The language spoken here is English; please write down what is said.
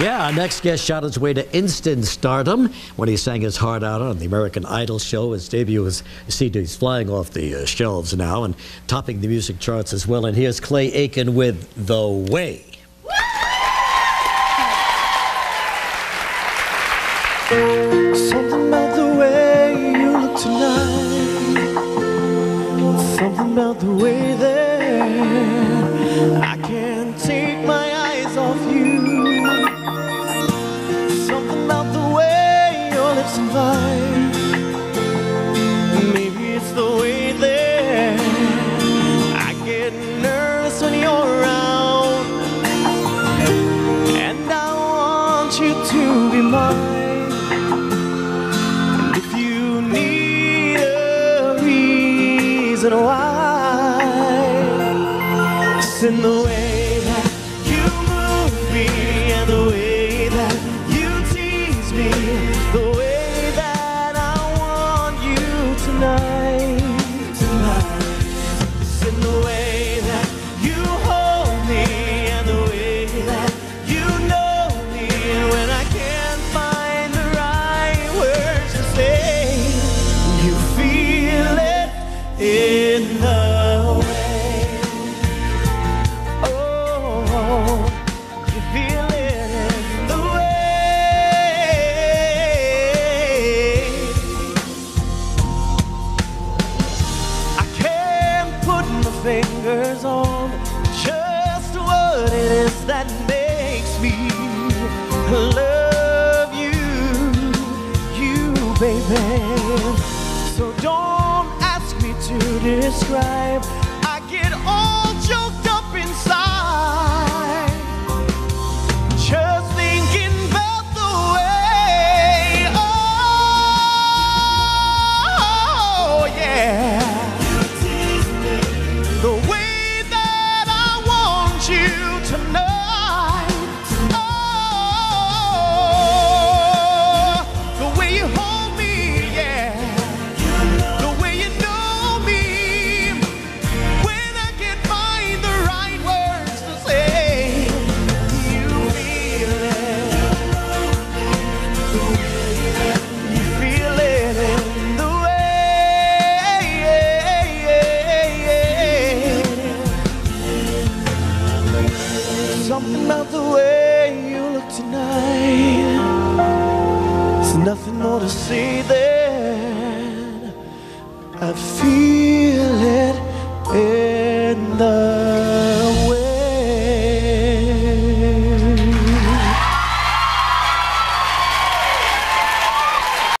Yeah, our next guest shot his way to instant stardom when he sang his heart out on the American Idol show. His debut was, he's flying off the uh, shelves now and topping the music charts as well. And here's Clay Aiken with The Way. Something about the way you look tonight. Something about the way Maybe it's the way that I get nervous when you're around. And I want you to be mine. And if you need a reason why, it's in the way tonight. Tonight, it's in the way that you hold me and the way that you know me. When I can't find the right words to say, you feel it fingers on just what it is that makes me love you, you, baby. So don't ask me to describe. I get all to say than I feel.